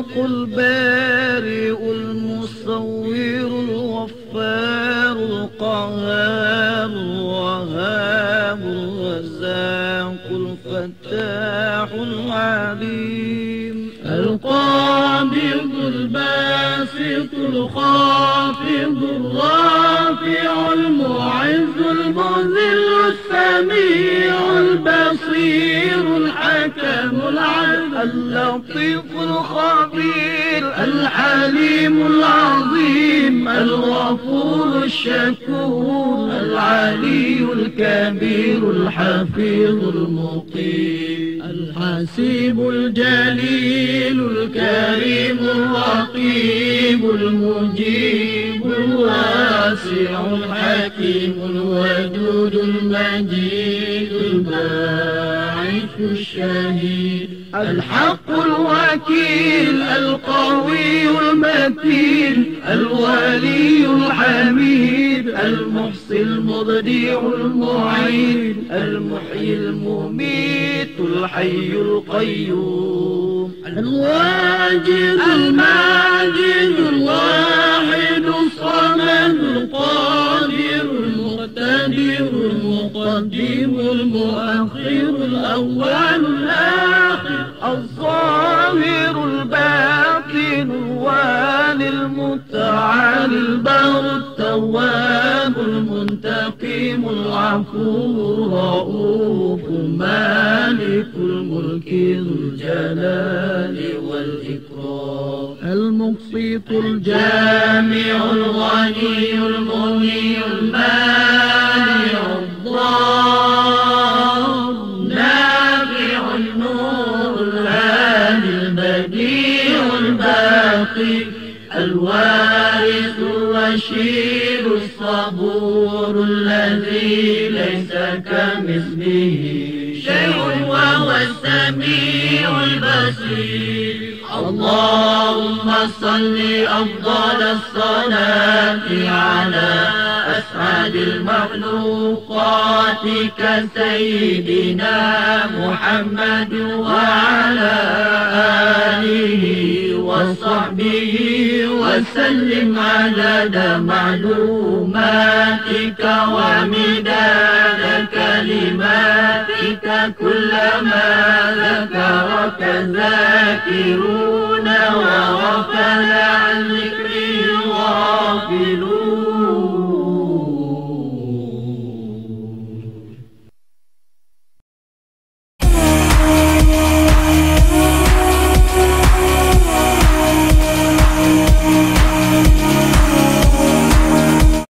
البارئ المصور الغفار القهار الوهاب الرزاق الفتاح العليم القابض الباسط الخافض الرافع المعز المذل السميع البصير الحكم العدل اللطيف الخبير الحليم العظيم الغفور الشكور العلي الكبير الحفيظ المقيم الحسيب الجليل الكريم الرقيب المجيب الواسع الحكيم الودود المجيد الباعث الشهيد الحق الوكيل القوي المتين الولي الحميد المحصي المبدع المعين المحيي المميت الحي القيوم. الواجد الماجد الواحد المؤخر الأول الآخر الظاهر الباطن الوالي المتعالي البر التواب المنتقم العفو الرؤوف مالك الملك ذو الجلال والإكرام. المقسط الجامع الغني المغني المانع الباقي الوارث الرشيد الصبور الذي ليس كمثله شيء وهو السميع البصير. اللهم صل أفضل الصلاة على أسعد المخلوقات كسيدنا محمد وعلى آله وصحبه وسلم عدد معلوماتك ومداد كلماتك كلما ذكرك ذاكرون وغفل عن ذكره الغافلون.